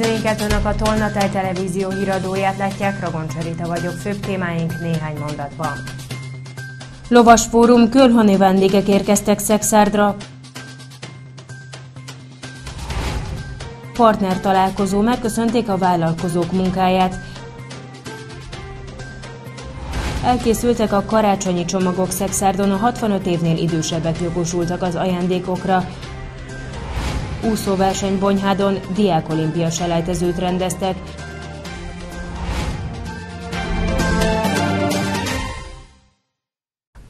nézőinket, Önök a Tolnatáj Televízió híradóját látják, Ragoncsarita vagyok, főbb témáink néhány mondatban. Lovas Fórum, külhoni vendégek érkeztek Szexárdra. Partner találkozó, megköszönték a vállalkozók munkáját. Elkészültek a karácsonyi csomagok Szexárdon, a 65 évnél idősebbek jogosultak az ajándékokra. Úszóverseny Bonyhádon diákolimpia selejtezőt rendeztek.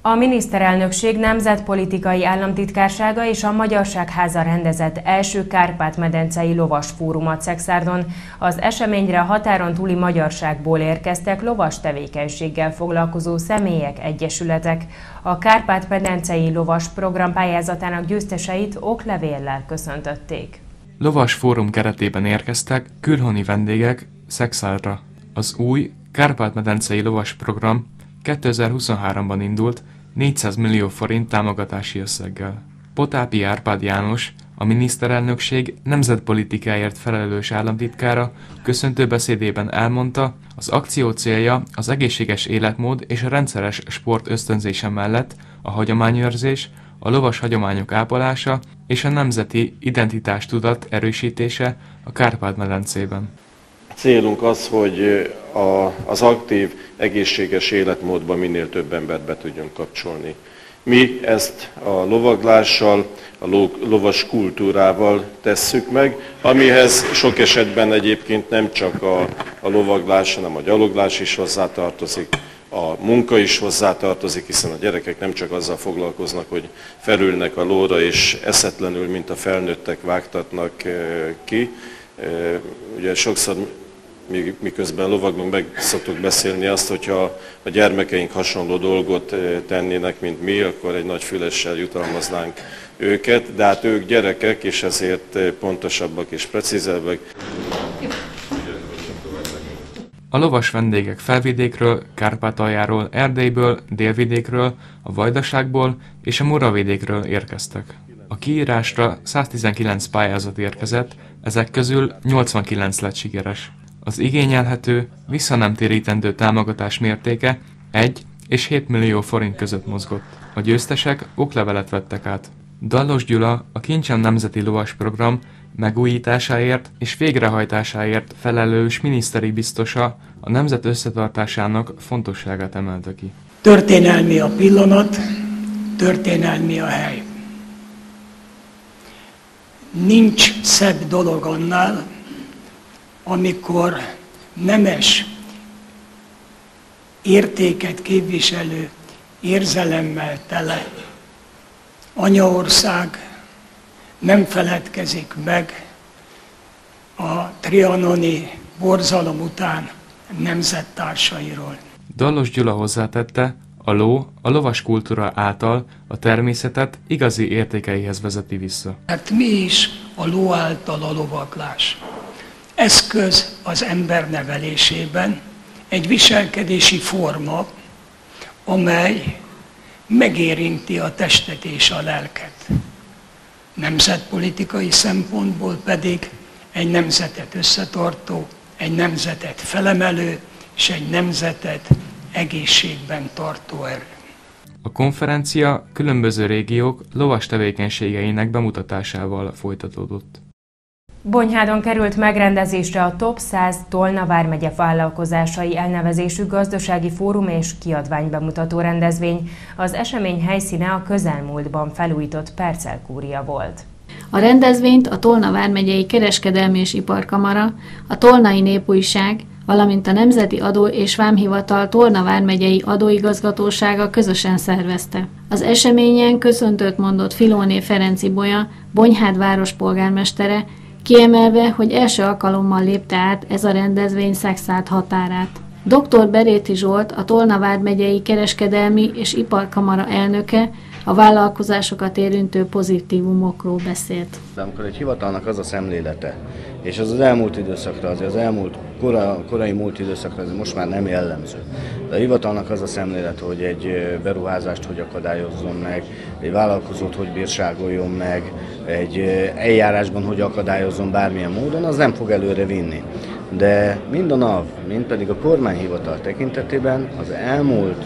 A miniszterelnökség nemzetpolitikai államtitkársága és a Magyarságháza rendezett első Kárpát-medencei lovas fórumot Szexárdon. Az eseményre a határon túli magyarságból érkeztek lovas tevékenységgel foglalkozó személyek, egyesületek. A Kárpát-medencei lovas program pályázatának győzteseit oklevéllel köszöntötték. Lovas fórum keretében érkeztek külhoni vendégek Szexárdra. Az új Kárpát-medencei lovas program 2023-ban indult 400 millió forint támogatási összeggel. Potápi Árpád János, a miniszterelnökség nemzetpolitikáért felelős államtitkára köszöntő beszédében elmondta, az akció célja az egészséges életmód és a rendszeres sport ösztönzése mellett a hagyományőrzés, a lovas hagyományok ápolása és a nemzeti identitástudat erősítése a Kárpát-medencében. Célunk az, hogy a, az aktív, egészséges életmódba minél több embert be tudjunk kapcsolni. Mi ezt a lovaglással, a lovas kultúrával tesszük meg, amihez sok esetben egyébként nem csak a, a lovaglás, hanem a gyaloglás is hozzátartozik, a munka is hozzátartozik, hiszen a gyerekek nem csak azzal foglalkoznak, hogy felülnek a lóra és eszetlenül, mint a felnőttek vágtatnak ki. Ugye sokszor miközben lovagban meg szoktuk beszélni azt, hogyha a gyermekeink hasonló dolgot eh, tennének, mint mi, akkor egy nagy fülessel jutalmaznánk őket, de hát ők gyerekek, és ezért eh, pontosabbak és precízebbek. A lovas vendégek felvidékről, Kárpátaljáról, Erdélyből, Délvidékről, a Vajdaságból és a Muravidékről érkeztek. A kiírásra 119 pályázat érkezett, ezek közül 89 lett sikeres. Az igényelhető, vissza nem térítendő támogatás mértéke 1 és 7 millió forint között mozgott. A győztesek oklevelet vettek át. Dallos Gyula, a Kincsem Nemzeti Lovas Program megújításáért és végrehajtásáért felelős miniszteri biztosa a nemzet összetartásának fontosságát emelte ki. Történelmi a pillanat, történelmi a hely. Nincs szebb dolog annál, amikor nemes értéket képviselő érzelemmel tele anyaország nem feledkezik meg a trianoni borzalom után nemzettársairól. Dallos Gyula hozzátette, a ló a lovas kultúra által a természetet igazi értékeihez vezeti vissza. Hát mi is a ló által a lovaglás? Eszköz az ember nevelésében, egy viselkedési forma, amely megérinti a testet és a lelket. Nemzetpolitikai szempontból pedig egy nemzetet összetartó, egy nemzetet felemelő, és egy nemzetet egészségben tartó erő. A konferencia különböző régiók lovas tevékenységeinek bemutatásával folytatódott. Bonyhádon került megrendezésre a Top 100 Tolna vármegye vállalkozásai elnevezésű gazdasági fórum és kiadványbemutató rendezvény. Az esemény helyszíne a közelmúltban felújított Percelkúria volt. A rendezvényt a Tolna vármegyei Kereskedelmi és Iparkamara, a Tolnai Népújság, valamint a Nemzeti Adó és Vámhivatal Tolna vármegyei adóigazgatósága közösen szervezte. Az eseményen köszöntött mondott Filóné Ferenci Bolya, Bonyhád város polgármestere, kiemelve, hogy első alkalommal lépte át ez a rendezvény szexált határát. Dr. Beréti Zsolt, a Tolna vármegyei kereskedelmi és iparkamara elnöke a vállalkozásokat érintő pozitívumokról beszélt. Amikor egy hivatalnak az a szemlélete, és az az elmúlt időszakra, azért az elmúlt kora, korai múlt időszakra azért most már nem jellemző. De a hivatalnak az a szemlélet, hogy egy beruházást hogy akadályozzon meg, egy vállalkozót hogy bírságoljon meg, egy eljárásban hogy akadályozzon bármilyen módon, az nem fog előre vinni. De mind a NAV, mind pedig a kormányhivatal tekintetében az elmúlt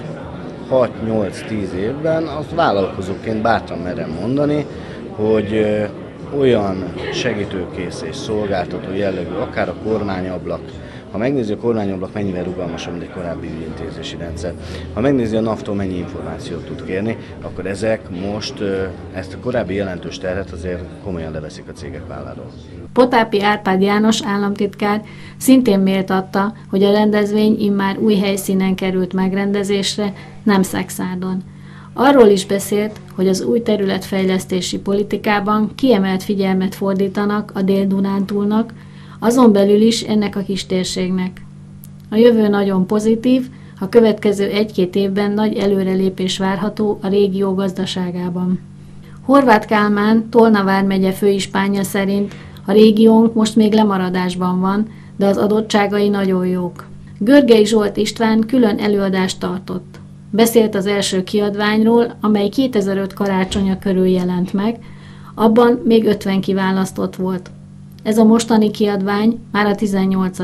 6-8-10 évben azt vállalkozóként bátran merem mondani, hogy olyan segítőkész és szolgáltató jellegű, akár a kormányablak, ha megnézi a kormányablak, mennyivel rugalmasabb, mint egy korábbi ügyintézési rendszer. Ha megnézi a NAFTO, mennyi információt tud kérni, akkor ezek most ezt a korábbi jelentős terhet azért komolyan leveszik a cégek válláról. Potápi Árpád János államtitkár szintén méltatta, hogy a rendezvény immár új helyszínen került megrendezésre, nem Szexárdon. Arról is beszélt, hogy az új területfejlesztési politikában kiemelt figyelmet fordítanak a Dél-Dunántúlnak, azon belül is ennek a kis térségnek. A jövő nagyon pozitív, a következő egy-két évben nagy előrelépés várható a régió gazdaságában. Horváth Kálmán, Tolna vármegye főispánja szerint a régiónk most még lemaradásban van, de az adottságai nagyon jók. Görgei Zsolt István külön előadást tartott. Beszélt az első kiadványról, amely 2005 karácsonya körül jelent meg, abban még 50 kiválasztott volt. Ez a mostani kiadvány már a 18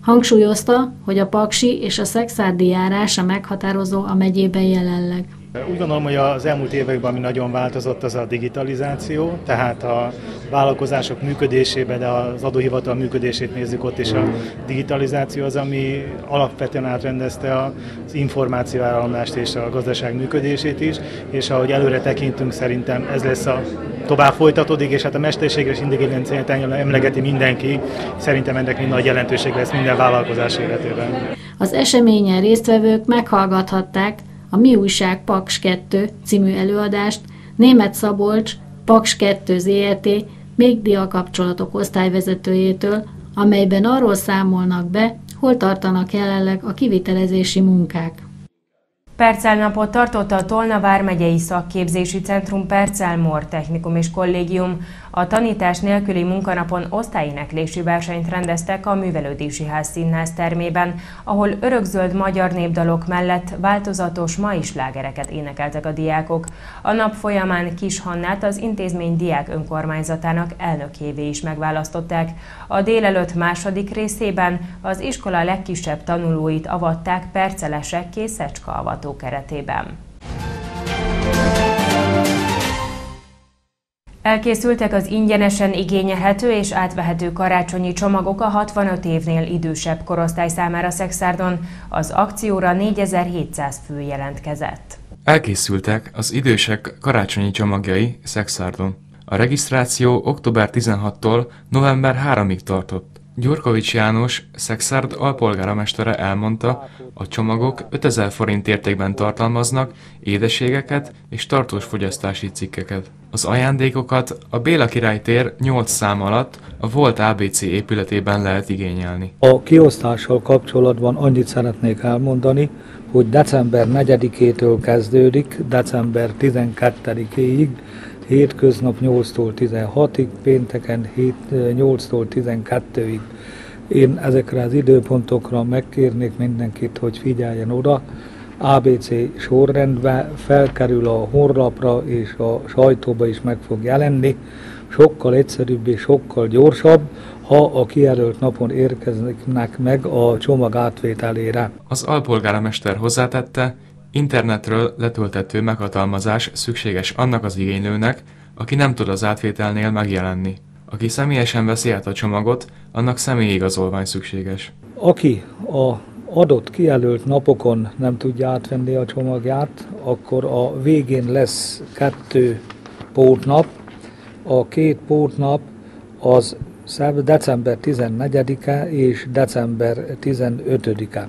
Hangsúlyozta, hogy a paksi és a szexárdi járása meghatározó a megyében jelenleg. Úgy gondolom, hogy az elmúlt években ami nagyon változott, az a digitalizáció, tehát a vállalkozások működésében, de az adóhivatal működését nézzük ott, és a digitalizáció az, ami alapvetően átrendezte az információáramlást és a gazdaság működését is, és ahogy előre tekintünk, szerintem ez lesz a tovább folytatódik, és hát a mesterséges intelligenciát emlegeti mindenki, szerintem ennek mind nagy jelentőség lesz minden vállalkozás életében. Az eseményen résztvevők meghallgathatták a Mi Újság Paks 2 című előadást német Szabolcs Paks 2 ZRT média kapcsolatok osztályvezetőjétől, amelyben arról számolnak be, hol tartanak jelenleg a kivitelezési munkák. Percelnapot tartott a Tolna Vármegyei Szakképzési Centrum Percelmor Technikum és Kollégium. A tanítás nélküli munkanapon osztályéneklési versenyt rendeztek a Művelődési Ház színház termében, ahol örökzöld magyar népdalok mellett változatos mai slágereket énekeltek a diákok. A nap folyamán Kis Hannát az intézmény diák önkormányzatának elnökévé is megválasztották. A délelőtt második részében az iskola legkisebb tanulóit avatták percelesek készecska avató keretében. Elkészültek az ingyenesen igényelhető és átvehető karácsonyi csomagok a 65 évnél idősebb korosztály számára Szexárdon. Az akcióra 4700 fő jelentkezett. Elkészültek az idősek karácsonyi csomagjai Szexárdon. A regisztráció október 16-tól november 3-ig tartott. Gyurkovics János, Szexárd alpolgármestere elmondta, a csomagok 5000 forint értékben tartalmaznak édeségeket és tartós fogyasztási cikkeket. Az ajándékokat a Béla Király tér 8 szám alatt a volt ABC épületében lehet igényelni. A kiosztással kapcsolatban annyit szeretnék elmondani, hogy december 4-től kezdődik, december 12-ig hétköznap 8-tól 16-ig, pénteken 7, 8-tól 12-ig. Én ezekre az időpontokra megkérnék mindenkit, hogy figyeljen oda. ABC sorrendben felkerül a honlapra és a sajtóba is meg fog jelenni. Sokkal egyszerűbb és sokkal gyorsabb, ha a kijelölt napon érkeznek meg a csomag átvételére. Az alpolgármester hozzátette, Internetről letöltető meghatalmazás szükséges annak az igénylőnek, aki nem tud az átvételnél megjelenni. Aki személyesen veszi át a csomagot, annak személyi igazolvány szükséges. Aki a adott kijelölt napokon nem tudja átvenni a csomagját, akkor a végén lesz kettő pótnap. A két pótnap az december 14-e és december 15-e.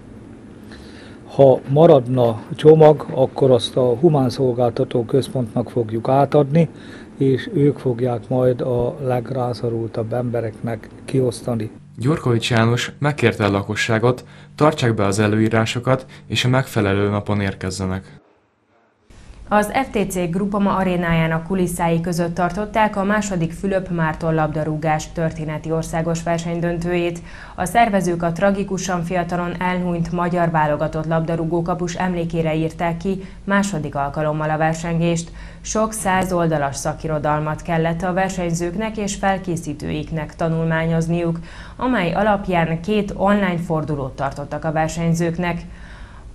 Ha maradna csomag, akkor azt a humán szolgáltató központnak fogjuk átadni, és ők fogják majd a legrászorultabb embereknek kiosztani. Gyurkovics János megkérte a lakosságot, tartsák be az előírásokat, és a megfelelő napon érkezzenek. Az FTC Grupama arénájának kulisszái között tartották a második Fülöp Márton labdarúgás történeti országos versenydöntőjét. A szervezők a tragikusan fiatalon elhunyt magyar válogatott labdarúgókapus emlékére írták ki második alkalommal a versengést. Sok száz oldalas szakirodalmat kellett a versenyzőknek és felkészítőiknek tanulmányozniuk, amely alapján két online fordulót tartottak a versenyzőknek.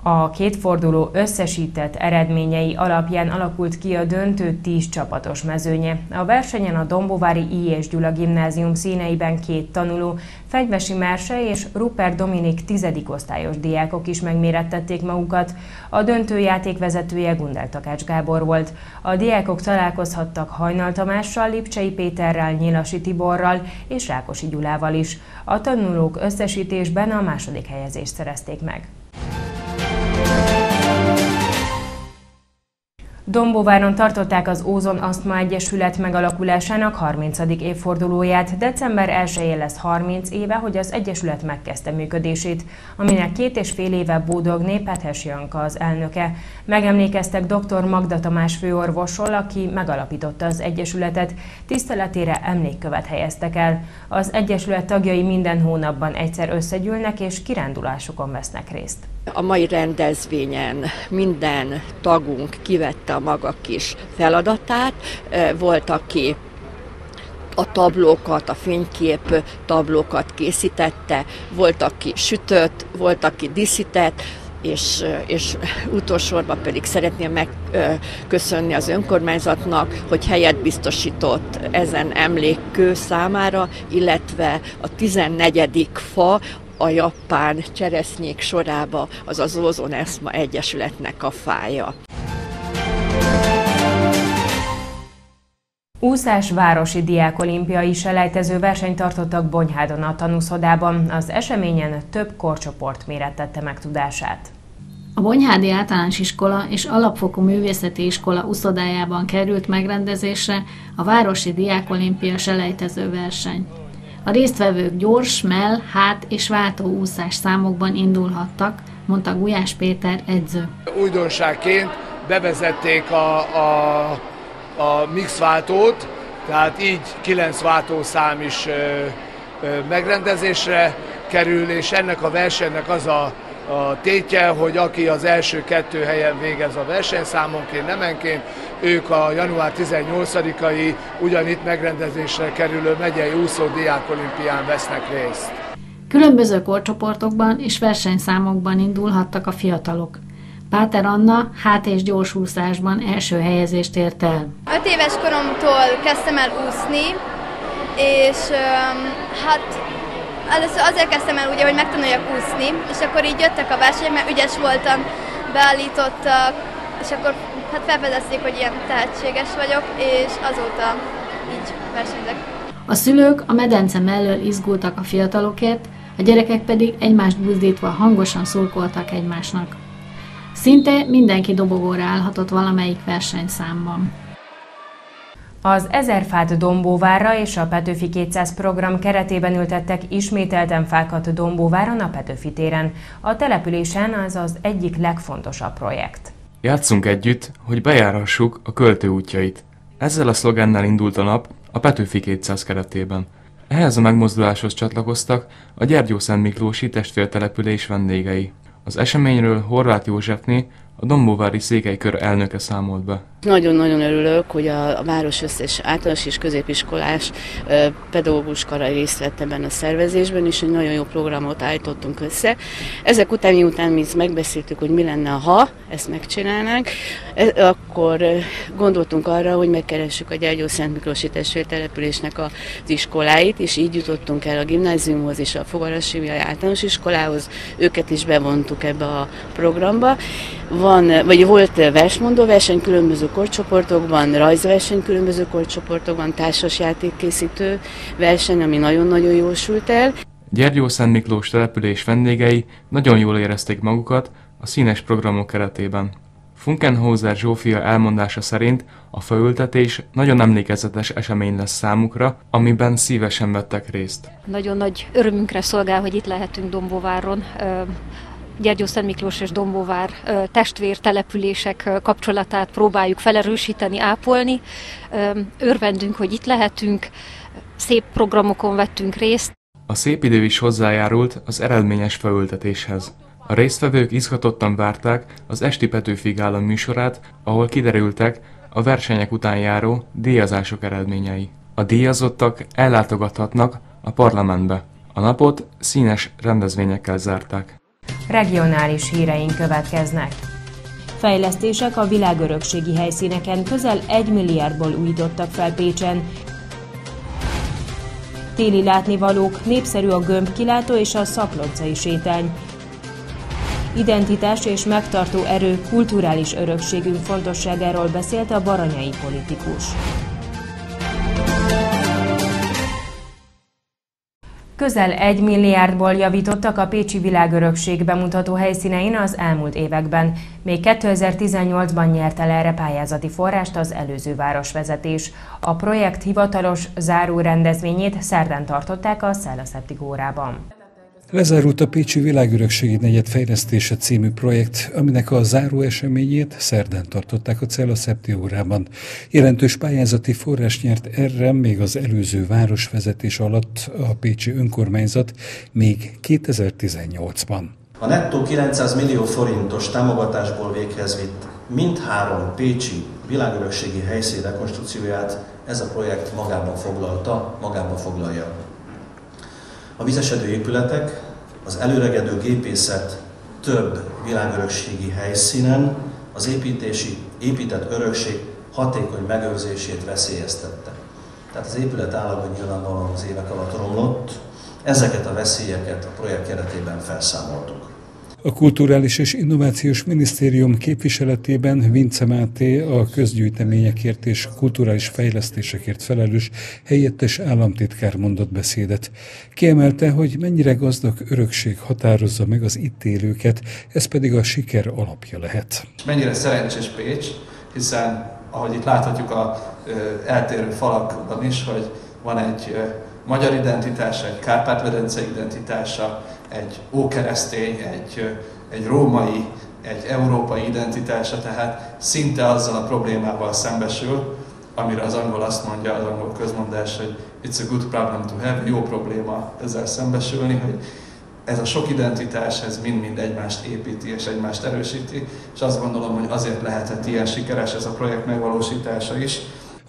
A két forduló összesített eredményei alapján alakult ki a döntő 10 csapatos mezőnye. A versenyen a Dombovári I. és Gyula gimnázium színeiben két tanuló, Fegyvesi Merse és Rupert Dominik tizedik osztályos diákok is megmérettették magukat. A döntő játékvezetője Gundel Takács Gábor volt. A diákok találkozhattak Hajnal Tamással, Lipcsei Péterrel, Nyilasi Tiborral és Rákosi Gyulával is. A tanulók összesítésben a második helyezést szerezték meg. Dombóváron tartották az Ózon Asztma Egyesület megalakulásának 30. évfordulóját. December 1-én lesz 30 éve, hogy az Egyesület megkezdte működését, aminek két és fél éve Bódogné Pethes Janka az elnöke. Megemlékeztek dr. Magda Tamás főorvosról, aki megalapította az Egyesületet, tiszteletére emlékkövet helyeztek el. Az Egyesület tagjai minden hónapban egyszer összegyűlnek és kirándulásokon vesznek részt. A mai rendezvényen minden tagunk kivette a maga kis feladatát. Volt, aki a tablókat, a fénykép tablókat készítette, volt, aki sütött, volt, aki díszített, és, és utolsóban pedig szeretném megköszönni az önkormányzatnak, hogy helyet biztosított ezen emlékkő számára, illetve a 14. fa, a japán cseresznyék sorába az az Ozon Eszma Egyesületnek a fája. Úszás városi diákolimpiai selejtező versenyt tartottak Bonyhádon a tanúszodában. Az eseményen több korcsoport mérettette meg tudását. A Bonyhádi Általános Iskola és Alapfokú Művészeti Iskola uszodájában került megrendezésre a Városi Diákolimpia selejtező verseny. A résztvevők gyors, mell, hát és váltó úszás számokban indulhattak, mondta Gulyás Péter edző. Újdonságként bevezették a, a, a mixváltót, tehát így kilenc váltószám is ö, ö, megrendezésre kerül, és ennek a versenynek az a a tétje, hogy aki az első kettő helyen végez a versenyszámonként, nemenként, ők a január 18-ai ugyanitt megrendezésre kerülő megyei úszó diákolimpián vesznek részt. Különböző korcsoportokban és versenyszámokban indulhattak a fiatalok. Páter Anna hát és gyorsúszásban első helyezést ért el. Öt éves koromtól kezdtem el úszni, és hát először azért kezdtem el ugye, hogy megtanuljak úszni, és akkor így jöttek a versenyek, mert ügyes voltam, beállítottak, és akkor hát felfedezték, hogy ilyen tehetséges vagyok, és azóta így versenyzek. A szülők a medence mellől izgultak a fiatalokért, a gyerekek pedig egymást buzdítva hangosan szurkoltak egymásnak. Szinte mindenki dobogóra állhatott valamelyik versenyszámban. Az Ezerfát Dombóvárra és a Petőfi 200 program keretében ültettek ismételten fákat Dombóváron a Petőfi téren. A településen az az egyik legfontosabb projekt. Játszunk együtt, hogy bejárhassuk a költő útjait. Ezzel a szlogennel indult a nap a Petőfi 200 keretében. Ehhez a megmozduláshoz csatlakoztak a Gyergyó Szent Miklósi testvértelepülés vendégei. Az eseményről Horváth Józsefné, a Dombóvári Székelykör elnöke számolt be. Nagyon-nagyon örülök, hogy a, város összes általános és középiskolás pedagógus kara részt vett ebben a szervezésben, és egy nagyon jó programot állítottunk össze. Ezek után, miután mi megbeszéltük, hogy mi lenne, ha ezt megcsinálnánk, e, akkor gondoltunk arra, hogy megkeressük a Gyergyó Szent Miklósi testvértelepülésnek az iskoláit, és így jutottunk el a gimnáziumhoz és a Fogarasi általános iskolához. Őket is bevontuk ebbe a programba. Van, vagy volt versmondó verseny különböző korcsoportokban, rajzverseny különböző korcsoportokban, társas játékkészítő verseny, ami nagyon-nagyon jól sült el. Gyergyó Szent Miklós település vendégei nagyon jól érezték magukat a színes programok keretében. Funkenhauser Zsófia elmondása szerint a faültetés nagyon emlékezetes esemény lesz számukra, amiben szívesen vettek részt. Nagyon nagy örömünkre szolgál, hogy itt lehetünk Dombóváron Gyergyószent Miklós és Dombóvár testvér települések kapcsolatát próbáljuk felerősíteni, ápolni. Örvendünk, hogy itt lehetünk, szép programokon vettünk részt. A szép idő is hozzájárult az eredményes felültetéshez. A résztvevők izgatottan várták az Esti Petőfi Gála műsorát, ahol kiderültek a versenyek után járó díjazások eredményei. A díjazottak ellátogathatnak a parlamentbe. A napot színes rendezvényekkel zárták. Regionális híreink következnek. Fejlesztések a világörökségi helyszíneken közel 1 milliárdból újítottak fel Pécsen. Téli látnivalók, népszerű a gömbkilátó és a szaploncai sétány. Identitás és megtartó erő kulturális örökségünk fontosságáról beszélt a baranyai politikus. Közel egy milliárdból javítottak a Pécsi Világörökség bemutató helyszínein az elmúlt években. Még 2018-ban nyert el erre pályázati forrást az előző városvezetés. A projekt hivatalos záró rendezvényét szerdán tartották a Szellaszeptigórában. Lezárult a Pécsi Világörökségi Negyed Fejlesztése című projekt, aminek a záró eseményét szerdán tartották a Cella órában. Jelentős pályázati forrás nyert erre még az előző városvezetés alatt a Pécsi önkormányzat még 2018-ban. A nettó 900 millió forintos támogatásból véghez vitt mindhárom pécsi világörökségi helyszín rekonstrukcióját ez a projekt magában foglalta, magában foglalja. A vizesedő épületek, az előregedő gépészet több világörökségi helyszínen az építési, épített örökség hatékony megőrzését veszélyeztette. Tehát az épület állapot nyilvánvalóan az évek alatt romlott, ezeket a veszélyeket a projekt keretében felszámoltuk. A Kulturális és Innovációs Minisztérium képviseletében Vince Máté a közgyűjteményekért és kulturális fejlesztésekért felelős helyettes államtitkár mondott beszédet. Kiemelte, hogy mennyire gazdag örökség határozza meg az itt élőket, ez pedig a siker alapja lehet. Mennyire szerencsés Pécs, hiszen ahogy itt láthatjuk a eltérő falakban is, hogy van egy magyar identitása, egy Kárpát-medence identitása, egy ókeresztény, egy, egy római, egy európai identitása, tehát szinte azzal a problémával szembesül, amire az angol azt mondja, az angol közmondás, hogy it's a good problem to have, jó probléma ezzel szembesülni, hogy ez a sok identitás, ez mind-mind egymást építi és egymást erősíti, és azt gondolom, hogy azért lehetett ilyen sikeres ez a projekt megvalósítása is,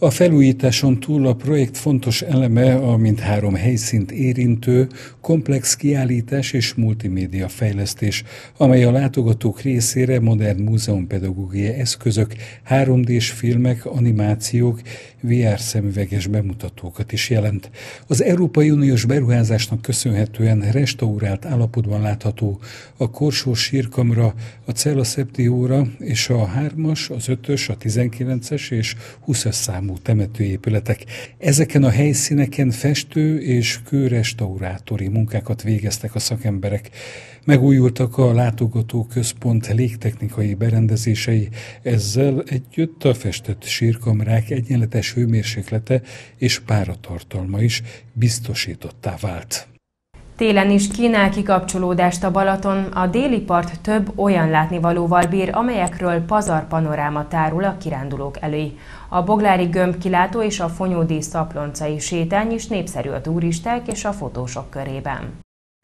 a felújításon túl a projekt fontos eleme a mindhárom helyszínt érintő komplex kiállítás és multimédia fejlesztés, amely a látogatók részére modern múzeumpedagógiai eszközök, 3D-s filmek, animációk, VR szemüveges bemutatókat is jelent. Az Európai Uniós beruházásnak köszönhetően restaurált állapotban látható a Korsó sírkamra, a Cella Septióra és a 3-as, az 5-ös, a 19-es és 20-as számú számú temetőépületek. Ezeken a helyszíneken festő és kőrestaurátori munkákat végeztek a szakemberek. Megújultak a látogató központ légtechnikai berendezései, ezzel együtt a festett sírkamrák egyenletes hőmérséklete és páratartalma is biztosítottá vált. Télen is kínál kikapcsolódást a Balaton, a déli part több olyan látnivalóval bír, amelyekről pazar panoráma tárul a kirándulók elé. A Boglári gömb kilátó és a Fonyódi szaploncai sétány is népszerű a turisták és a fotósok körében.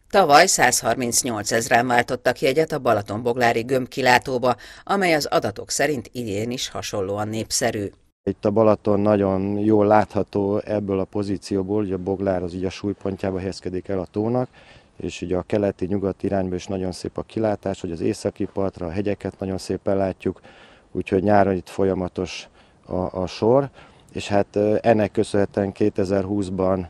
Tavaly 138 ezeren váltottak jegyet a Balaton-Boglári gömb kilátóba, amely az adatok szerint idén is hasonlóan népszerű. Itt a Balaton nagyon jól látható ebből a pozícióból, hogy a Boglár az ugye a súlypontjába helyezkedik el a tónak, és ugye a keleti-nyugati irányba is nagyon szép a kilátás, hogy az északi partra a hegyeket nagyon szépen látjuk, úgyhogy nyáron itt folyamatos a, a sor, és hát ennek köszönhetően 2020-ban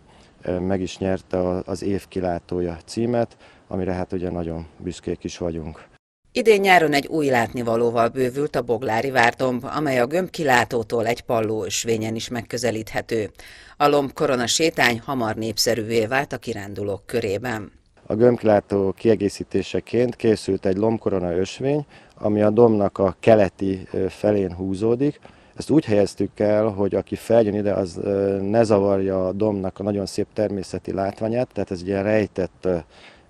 meg is nyerte az év kilátója címet, amire hát ugye nagyon büszkék is vagyunk. Idén nyáron egy új látnivalóval bővült a Boglári várdomb, amely a gömbkilátótól egy palló ösvényen is megközelíthető. A lomb korona sétány hamar népszerűvé vált a kirándulók körében. A gömbkilátó kiegészítéseként készült egy lombkorona ösvény, ami a domnak a keleti felén húzódik. Ezt úgy helyeztük el, hogy aki feljön ide, az ne zavarja a domnak a nagyon szép természeti látványát, tehát ez egy ilyen rejtett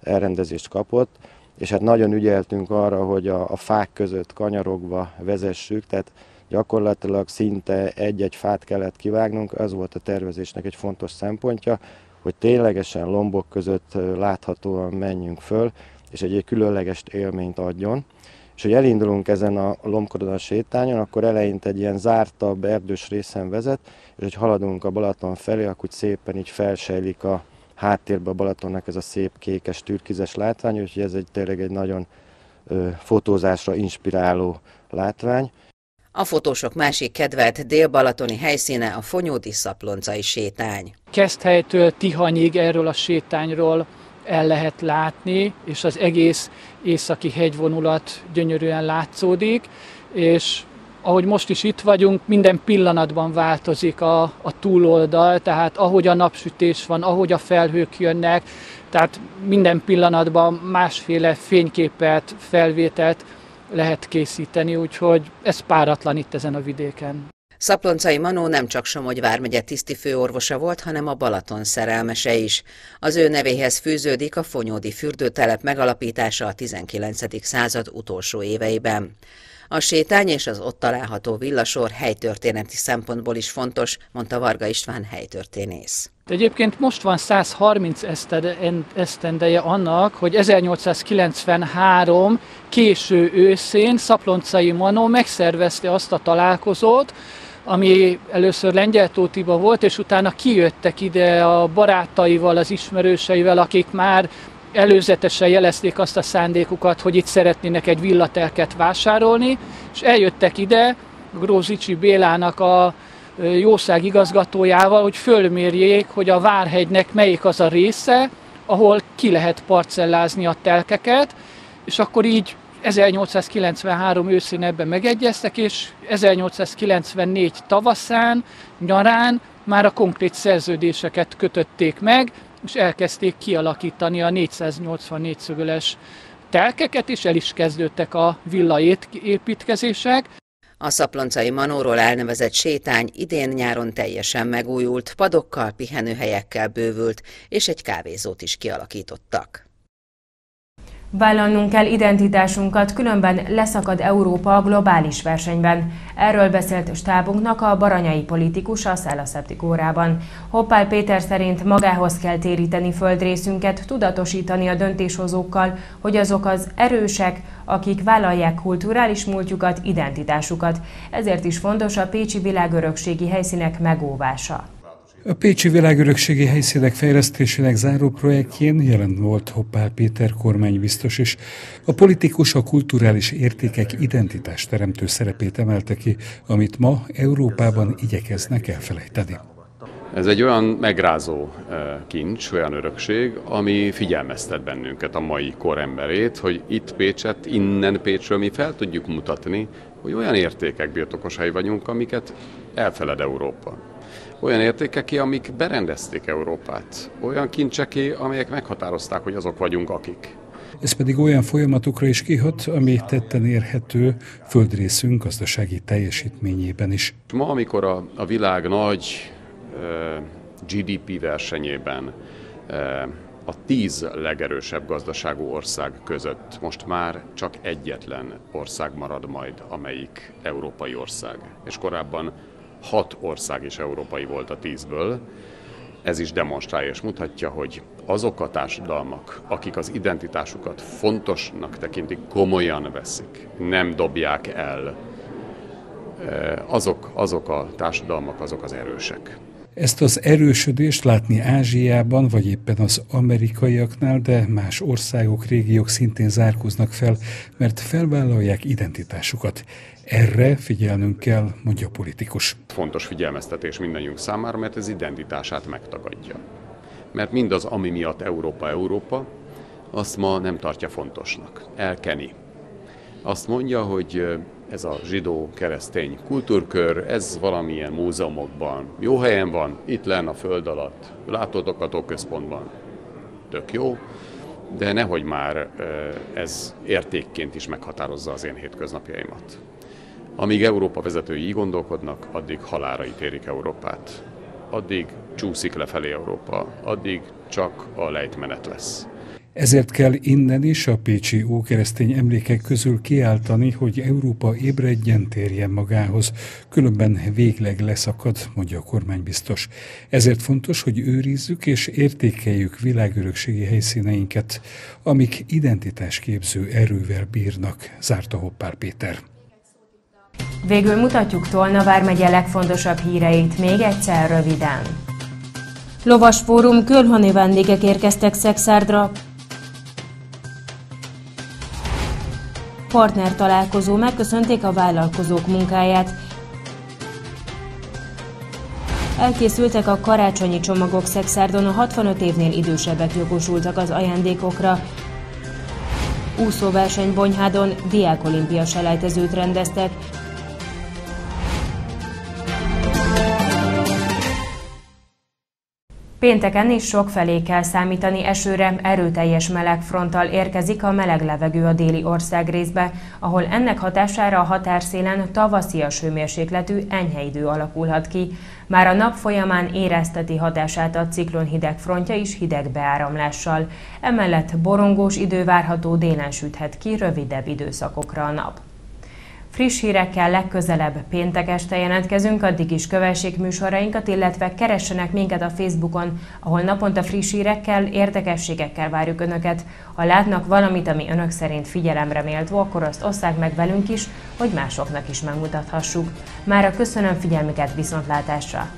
elrendezést kapott, és hát nagyon ügyeltünk arra, hogy a, a fák között kanyarogva vezessük, tehát gyakorlatilag szinte egy-egy fát kellett kivágnunk, az volt a tervezésnek egy fontos szempontja, hogy ténylegesen lombok között láthatóan menjünk föl, és egy különleges élményt adjon. És hogy elindulunk ezen a lombkorona sétányon, akkor eleinte egy ilyen zártabb, erdős részen vezet, és hogy haladunk a Balaton felé, akkor szépen így felsejlik a háttérbe a Balatonnak ez a szép kékes, türkizes látvány, úgyhogy ez egy tényleg egy nagyon ö, fotózásra inspiráló látvány. A fotósok másik kedvelt dél-balatoni helyszíne a Fonyódi Szaploncai sétány. Keszthelytől Tihanyig erről a sétányról el lehet látni, és az egész északi hegyvonulat gyönyörűen látszódik, és ahogy most is itt vagyunk, minden pillanatban változik a, a túloldal, tehát ahogy a napsütés van, ahogy a felhők jönnek, tehát minden pillanatban másféle fényképet, felvételt lehet készíteni, úgyhogy ez páratlan itt ezen a vidéken. Szaploncai Manó nem csak Somogy vármegye tiszti főorvosa volt, hanem a Balaton szerelmese is. Az ő nevéhez fűződik a Fonyódi fürdőtelep megalapítása a 19. század utolsó éveiben. A sétány és az ott található villasor helytörténeti szempontból is fontos, mondta Varga István helytörténész. Egyébként most van 130 esztendeje annak, hogy 1893 késő őszén Szaploncai Manó megszervezte azt a találkozót, ami először Lengyel Tótiba volt, és utána kijöttek ide a barátaival, az ismerőseivel, akik már előzetesen jelezték azt a szándékukat, hogy itt szeretnének egy villatelket vásárolni, és eljöttek ide Grózicsi Bélának a jószág igazgatójával, hogy fölmérjék, hogy a Várhegynek melyik az a része, ahol ki lehet parcellázni a telkeket, és akkor így 1893 őszén ebben megegyeztek, és 1894 tavaszán, nyarán már a konkrét szerződéseket kötötték meg, és elkezdték kialakítani a 484 szögöles telkeket, és el is kezdődtek a villa építkezések. A szaploncai Manóról elnevezett sétány idén-nyáron teljesen megújult, padokkal, pihenőhelyekkel bővült, és egy kávézót is kialakítottak. Vállalnunk kell identitásunkat, különben leszakad Európa a globális versenyben. Erről beszélt stábunknak a baranyai politikus a Szellaszeptik órában. Hoppál Péter szerint magához kell téríteni földrészünket, tudatosítani a döntéshozókkal, hogy azok az erősek, akik vállalják kulturális múltjukat, identitásukat. Ezért is fontos a Pécsi világörökségi helyszínek megóvása. A Pécsi Világörökségi Helyszínek Fejlesztésének záró projektjén jelen volt Hoppál Péter kormánybiztos is. A politikus a kulturális értékek identitás teremtő szerepét emelte ki, amit ma Európában igyekeznek elfelejteni. Ez egy olyan megrázó kincs, olyan örökség, ami figyelmeztet bennünket, a mai koremberét, hogy itt Pécset, innen Pécsről mi fel tudjuk mutatni, hogy olyan értékek birtokosai vagyunk, amiket elfeled Európa olyan értékeké, amik berendezték Európát, olyan kincseké, amelyek meghatározták, hogy azok vagyunk akik. Ez pedig olyan folyamatokra is kihat, ami tetten érhető földrészünk gazdasági teljesítményében is. Ma, amikor a, a világ nagy uh, GDP versenyében uh, a tíz legerősebb gazdaságú ország között most már csak egyetlen ország marad majd, amelyik európai ország. És korábban hat ország is európai volt a tízből. Ez is demonstrálja és mutatja, hogy azok a társadalmak, akik az identitásukat fontosnak tekintik, komolyan veszik, nem dobják el, eh, azok, azok a társadalmak, azok az erősek. Ezt az erősödést látni Ázsiában, vagy éppen az amerikaiaknál, de más országok, régiók szintén zárkóznak fel, mert felvállalják identitásukat. Erre figyelnünk kell, mondja a politikus. Fontos figyelmeztetés mindannyiunk számára, mert ez identitását megtagadja. Mert mindaz, ami miatt Európa Európa, azt ma nem tartja fontosnak. Elkeni. Azt mondja, hogy ez a zsidó-keresztény kultúrkör, ez valamilyen múzeumokban jó helyen van, itt len a föld alatt, látogató központban. Tök jó, de nehogy már ez értékként is meghatározza az én hétköznapjaimat. Amíg Európa vezetői így gondolkodnak, addig halára ítérik Európát. Addig csúszik lefelé Európa, addig csak a lejtmenet lesz. Ezért kell innen is a Pécsi ókeresztény emlékek közül kiáltani, hogy Európa ébredjen, térjen magához, különben végleg leszakad, mondja a kormánybiztos. Ezért fontos, hogy őrizzük és értékeljük világörökségi helyszíneinket, amik identitásképző erővel bírnak, zárta Hoppár Péter. Végül mutatjuk Tolna vármegye legfontosabb híreit még egyszer röviden. Lovas Fórum külhoni vendégek érkeztek Szexárdra, partner találkozó megköszönték a vállalkozók munkáját. Elkészültek a karácsonyi csomagok Szexárdon, a 65 évnél idősebbek jogosultak az ajándékokra. Úszóverseny Bonyhádon diákolimpia selejtezőt rendeztek, Pénteken is sok felé kell számítani esőre, erőteljes meleg fronttal érkezik a meleg levegő a déli ország részbe, ahol ennek hatására a határszélen tavaszias hőmérsékletű enyhe idő alakulhat ki. Már a nap folyamán érezteti hatását a ciklon hideg frontja is hideg beáramlással. Emellett borongós idő várható délen süthet ki rövidebb időszakokra a nap. Friss hírekkel legközelebb péntek este jelentkezünk, addig is kövessék műsorainkat, illetve keressenek minket a Facebookon, ahol naponta friss hírekkel, érdekességekkel várjuk Önöket. Ha látnak valamit, ami Önök szerint figyelemre méltó, akkor azt osszák meg velünk is, hogy másoknak is megmutathassuk. Mára köszönöm figyelmüket viszontlátásra!